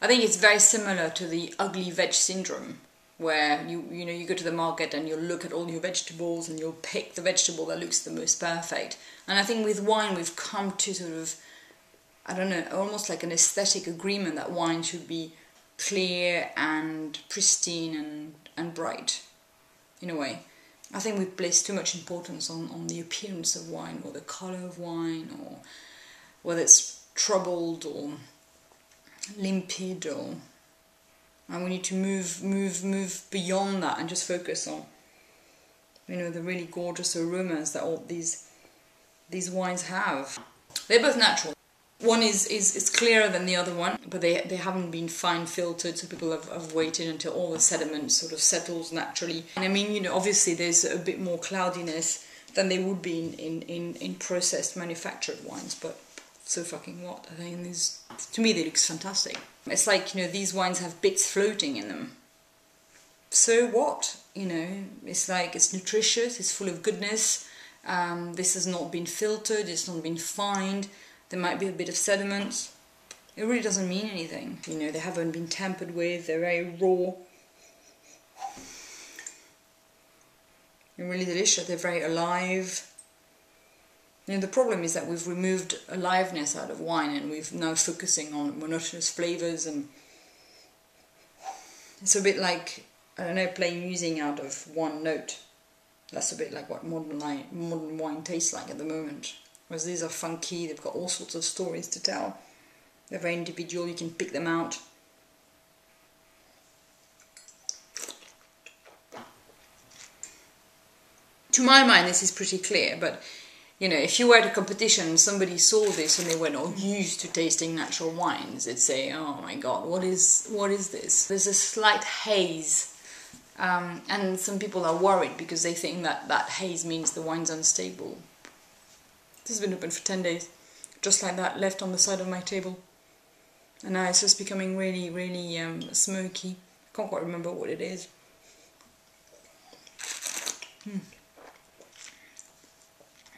I think it's very similar to the ugly veg syndrome where you you know you go to the market and you'll look at all your vegetables and you'll pick the vegetable that looks the most perfect. And I think with wine we've come to sort of I don't know, almost like an aesthetic agreement that wine should be clear and pristine and, and bright in a way. I think we place too much importance on, on the appearance of wine or the colour of wine or whether it's troubled or limpid or and we need to move move move beyond that and just focus on you know the really gorgeous aromas that all these these wines have. They're both natural one is, is, is clearer than the other one, but they, they haven't been fine filtered, so people have, have waited until all the sediment sort of settles naturally. And I mean, you know, obviously there's a bit more cloudiness than they would be in, in, in, in processed manufactured wines, but so fucking what? I think to me, they look fantastic. It's like, you know, these wines have bits floating in them. So what? You know, it's like it's nutritious, it's full of goodness. Um, this has not been filtered, it's not been fined. There might be a bit of sediment. It really doesn't mean anything. You know, they haven't been tampered with, they're very raw. They're really delicious, they're very alive. You know, the problem is that we've removed aliveness out of wine and we've now focusing on monotonous flavors and it's a bit like, I don't know, playing music out of one note. That's a bit like what modern, modern wine tastes like at the moment. Whereas these are funky, they've got all sorts of stories to tell. They're very individual, you can pick them out. To my mind, this is pretty clear, but you know, if you were at a competition and somebody saw this and they were not used to tasting natural wines, they'd say, "Oh my God, what is what is this?" There's a slight haze, um, and some people are worried because they think that that haze means the wine's unstable. This has been open for 10 days, just like that, left on the side of my table. And now it's just becoming really, really um, smoky. Can't quite remember what it is. Mm.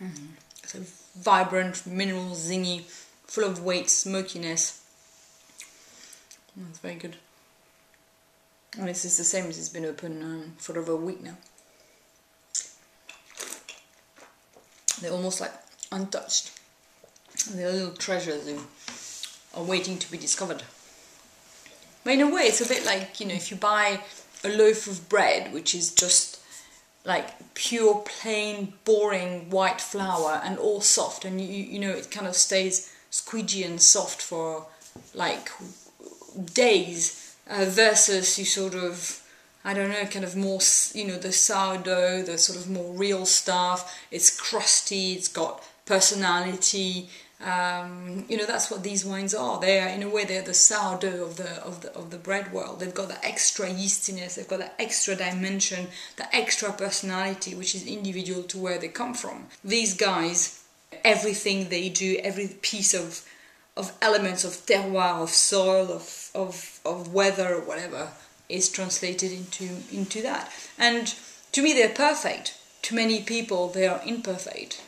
Mm. It's a vibrant, mineral, zingy, full of weight, smokiness. That's very good. And this is the same as it's been open um, for over a week now. They're almost like untouched. They're little treasures are waiting to be discovered. But in a way, it's a bit like, you know, if you buy a loaf of bread, which is just like pure, plain, boring white flour and all soft, and you, you know, it kind of stays squidgy and soft for like days, uh, versus you sort of I don't know, kind of more, you know, the sourdough, the sort of more real stuff. It's crusty, it's got personality. Um, you know that's what these wines are. They are in a way they're the sourdough of the of the of the bread world. They've got that extra yeastiness. They've got that extra dimension, the extra personality, which is individual to where they come from. These guys, everything they do, every piece of of elements of terroir, of soil, of of of weather, whatever, is translated into into that. And to me, they're perfect. To many people, they are imperfect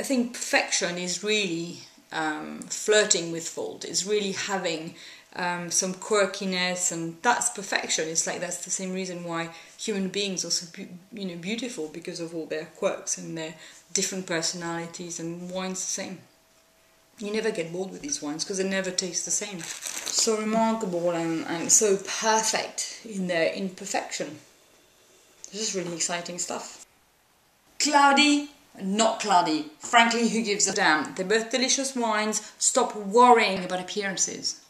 I think perfection is really um, flirting with fault. It's really having um, some quirkiness, and that's perfection. It's like that's the same reason why human beings are so you know beautiful because of all their quirks and their different personalities. And wine's the same. You never get bored with these wines because they never taste the same. So remarkable and, and so perfect in their imperfection. This is really exciting stuff. Cloudy not cloudy. Frankly, who gives a damn? They're both delicious wines. Stop worrying about appearances.